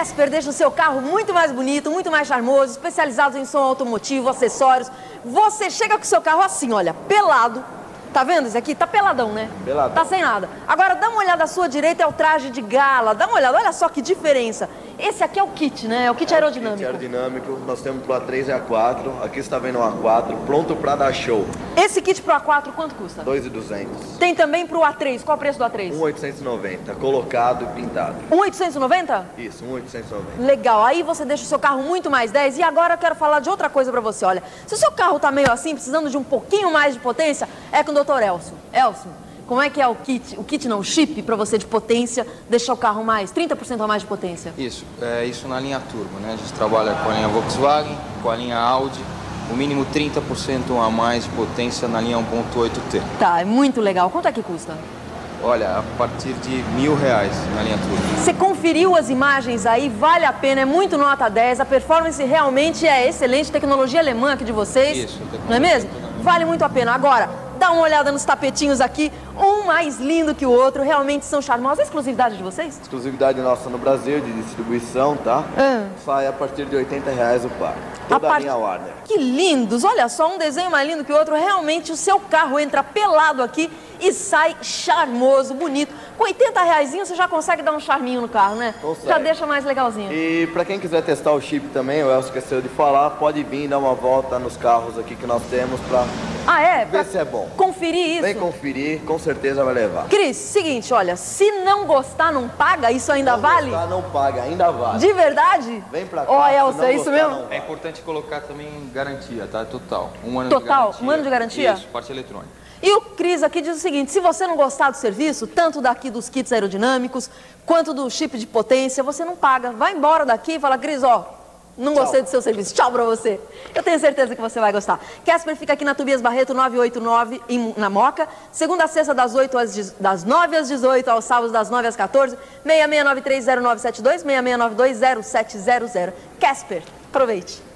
Casper deixa o seu carro muito mais bonito, muito mais charmoso, especializados em som automotivo, acessórios. Você chega com o seu carro assim, olha, pelado, Tá vendo esse aqui? Tá peladão, né? Peladão. Tá sem nada. Agora dá uma olhada à sua direita, é o traje de gala. Dá uma olhada, olha só que diferença. Esse aqui é o kit, né? É o kit aerodinâmico. Kit aerodinâmico, nós temos pro A3 e A4. Aqui você está vendo o A4, pronto para dar show. Esse kit pro A4 quanto custa? 2,200. Tem também pro A3. Qual o preço do A3? 1,890, colocado e pintado. 1,890? Isso, 1,890. Legal. Aí você deixa o seu carro muito mais 10. E agora eu quero falar de outra coisa pra você. Olha, se o seu carro tá meio assim, precisando de um pouquinho mais de potência, é com Dr. Elson. Elson, como é que é o kit, o kit não, chip para você de potência, deixar o carro mais, 30% a mais de potência? Isso, é isso na linha turbo, né? A gente trabalha com a linha Volkswagen, com a linha Audi, o mínimo 30% a mais de potência na linha 1.8T. Tá, é muito legal. Quanto é que custa? Olha, a partir de mil reais na linha turbo. Você conferiu as imagens aí, vale a pena, é muito nota 10, a performance realmente é excelente, tecnologia alemã aqui de vocês. Isso, Não é mesmo? Vale muito a pena. Agora, dá uma olhada nos tapetinhos aqui, um mais lindo que o outro, realmente são charmosos. Exclusividade de vocês? Exclusividade nossa no Brasil, de distribuição, tá? Ah. Sai a partir de 80 reais o par. Toda a, part- linha Warner. Que lindos! Olha só, um desenho mais lindo que o outro. Realmente o seu carro entra pelado aqui e sai charmoso, bonito. Com 80 reais você já consegue dar um charminho no carro, né? Consegue. Já deixa mais legalzinho. E para quem quiser testar o chip também, o Elcio esqueceu de falar, pode vir dar uma volta nos carros aqui que nós temos para Ah, é? ver Pra se é bom. Conferir isso. Vem conferir, com certeza vai levar. Cris, seguinte, olha, se não gostar, não paga, isso ainda Não vale? gostar, não paga, ainda vale. De verdade? Vem pra cá, Ó, Elsa, não é isso gostar, mesmo? É importante colocar também garantia, tá? Total. Um ano Total? de garantia. Um ano de garantia? Isso, parte eletrônica. E o Cris aqui diz o seguinte: se você não gostar do serviço, tanto daqui dos kits aerodinâmicos, quanto do chip de potência, você não paga. Vai embora daqui e fala, Cris, ó, não Tchau. gostei do seu serviço. Tchau pra você. Eu tenho certeza que você vai gostar. Casper fica aqui na Tobias Barreto 989, em, na Moca. Segunda a sexta, das, 8 às, das 9 às 18, aos sábados, das 9 às 14. 66930972, 66920700. Casper, aproveite.